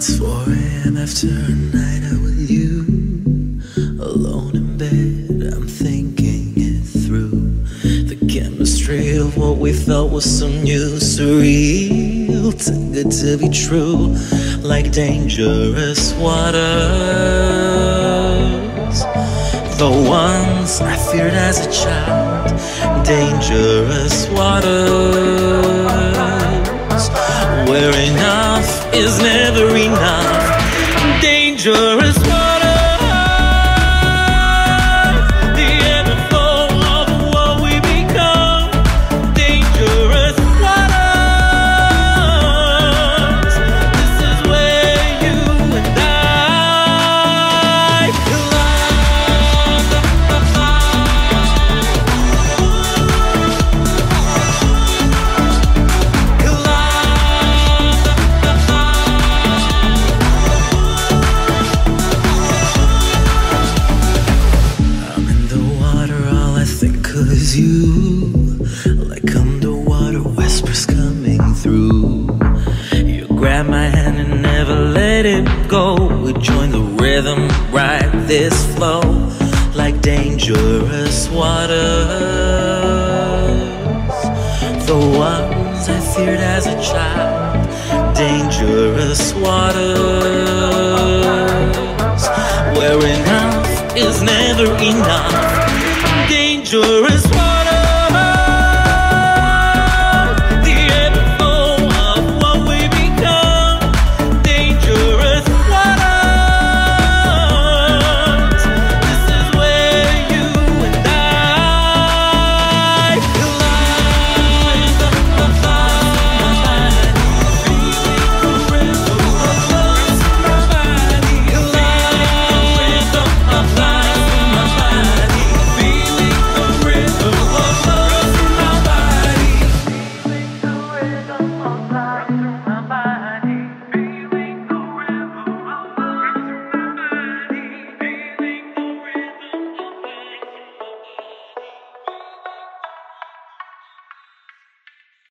It's 4 a.m. after a night out with you. Alone in bed, I'm thinking it through. The chemistry of what we felt was so new, surreal, too good to be true. Like dangerous waters. The ones I feared as a child. Dangerous waters. Where enough is never is you. Like underwater whispers coming through. You grab my hand and never let it go. We join the rhythm, ride this flow. Like dangerous waters. The ones I feared as a child. Dangerous waters. Where enough is never enough dangerous